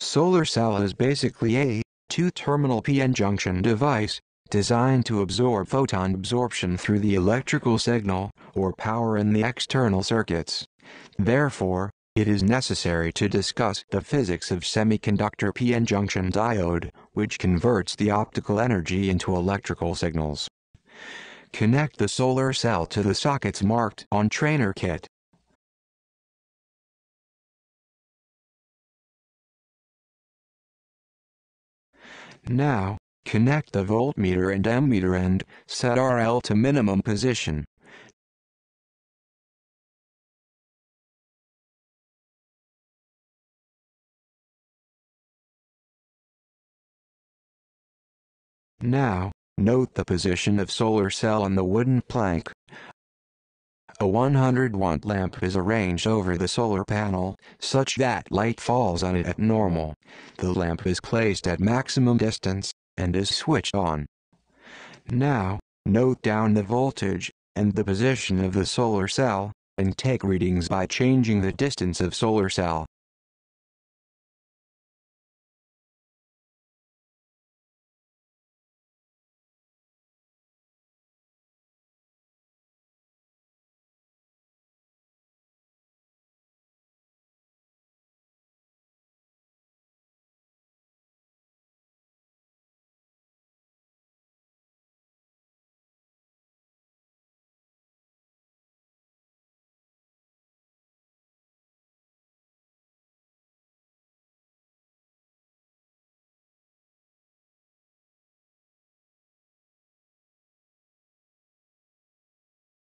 Solar cell is basically a two-terminal p-n junction device designed to absorb photon absorption through the electrical signal or power in the external circuits. Therefore, it is necessary to discuss the physics of semiconductor p-n junction diode, which converts the optical energy into electrical signals. Connect the solar cell to the sockets marked on trainer kit. Now, connect the voltmeter and ammeter and set RL to minimum position. Now, note the position of solar cell on the wooden plank. A 100 watt lamp is arranged over the solar panel, such that light falls on it at normal. The lamp is placed at maximum distance, and is switched on. Now, note down the voltage, and the position of the solar cell, and take readings by changing the distance of solar cell.